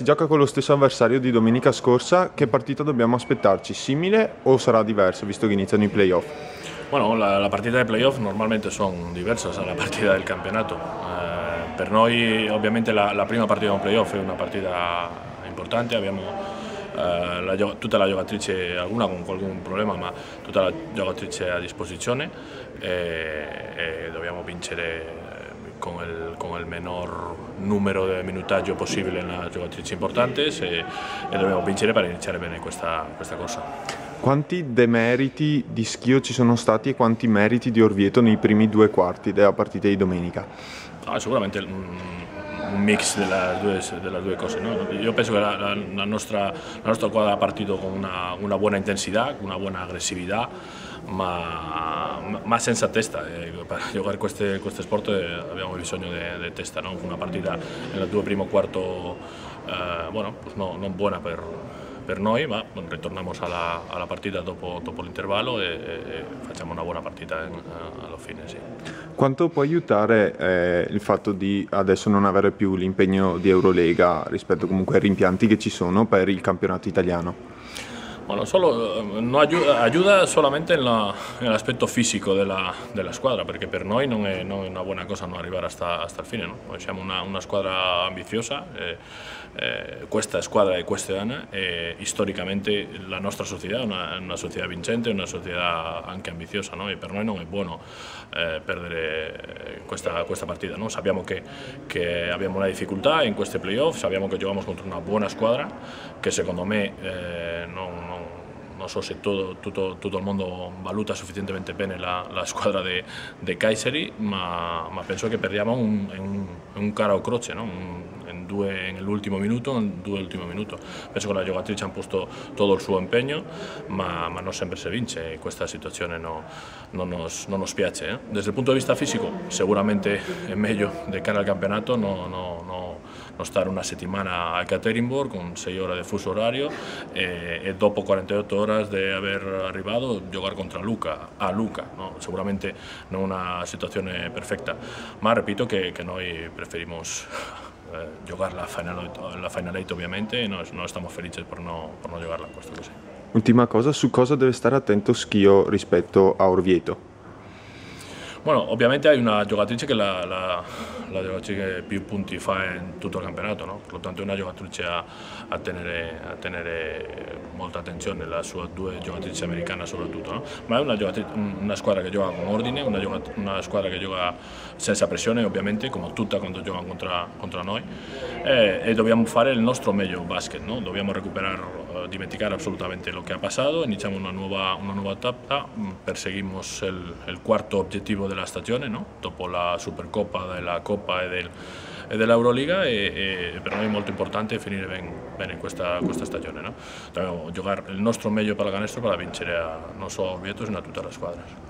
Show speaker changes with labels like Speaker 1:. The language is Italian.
Speaker 1: si gioca con lo stesso avversario di domenica scorsa, che partita dobbiamo aspettarci? Simile o sarà diverso visto che iniziano i playoff?
Speaker 2: Bueno, la, la partita de playoff normalmente son diversas a la partita del campionato. Eh, per noi ovviamente la, la prima partita di un playoff è una partita importante, abbiamo eh, la, tutta la giocatrice, alguna con qualche problema, ma tutta la giocatrice a disposizione e, e dobbiamo vincere con il, con il, menor numero di minutaggio possibile nelle giocatrici importanti e, e, dobbiamo vincere per iniziare bene questa, questa corsa.
Speaker 1: Quanti demeriti di Schio ci sono stati e quanti meriti di Orvieto nei primi due quarti della partita di domenica?
Speaker 2: Ah, sicuramente un, un mix delle due, delle due cose. No? Io penso che la, la, la, nostra, la nostra squadra ha partito con una, una buona intensità, con una buona aggressività, ma, ma senza testa. Eh, per giocare questo sport eh, abbiamo bisogno di testa. No? Una partita nel tuo primo quarto eh, bueno, pues no, non buona per, per noi, ma ritorniamo alla, alla partita dopo, dopo l'intervallo e, e, facciamo una buona partita in, alla fine. Sì.
Speaker 1: Quanto può aiutare eh, il fatto di adesso non avere più l'impegno di Eurolega rispetto comunque ai rimpianti che ci sono per il campionato italiano?
Speaker 2: Bueno, solo, no ayuda, ayuda, solamente en, la, en, el aspetto fisico della, della, squadra, perché per noi non è, non è, una buona cosa non arrivare hasta, hasta il fine. No? Noi una, una squadra ambiziosa, eh, eh, questa squadra è questo anno e storicamente la nostra società è una, una vincente, una società anche ambiziosa no? e per noi non è buono eh, perdere questa, questa partita. No? Sappiamo che, che, abbiamo una difficoltà in questi playoff, sappiamo che giochiamo contro una buona squadra che secondo me eh, non non so se todo, tutto, tutto, il mondo valuta sufficientemente bene la, la squadra di Kayseri, ma, ma, penso che perdiamo un, un, caro croce, no? In due nell'ultimo minuto, in due ultimo minuto. Penso che la giocatrice ha posto tutto il suo impegno, ma, ma non sempre si vince e questa situazione no, nos, non nos piace. Eh? Desde il punto di vista fisico sicuramente è meglio di cara al campionato no, no, no, no stare una settimana a Ekaterinburg con 6 ore di fuso orario e, e dopo 48 ore di aver arrivato giocare contro Luca, a Luca, no? sicuramente non una situazione perfetta, ma ripeto che, che noi preferimos eh, giocare la Final, la Final 8 ovviamente e noi, noi stiamo felici per non no questo così.
Speaker 1: Ultima cosa, su cosa deve stare attento Schio rispetto a Orvieto?
Speaker 2: Bueno, ovviamente hai una giocatrice che la, la, la giocatrice più punti fa in tutto il campionato, no? per lo tanto è una giocatrice a, a, tenere, a, tenere, molta attenzione, la sua due giocatrici americane soprattutto, no? ma è una, una, squadra che gioca con ordine, una, una, squadra che gioca senza pressione ovviamente, come tutta quando gioca contro, noi e, e, dobbiamo fare il nostro meglio basket, no? dobbiamo recuperare, dimenticare assolutamente lo che è passato, iniziamo una nuova, una nuova tappa, perseguimos il, il quarto obiettivo della stagione, no? dopo la Supercoppa, della Coppa e, del, dell'Euroliga e, e, per noi è molto importante finire ben, bene questa, questa stagione. No? Dobbiamo giocare il nostro meglio pallacanestro per vincere a, non solo a Orvieto, ma a tutta la squadra.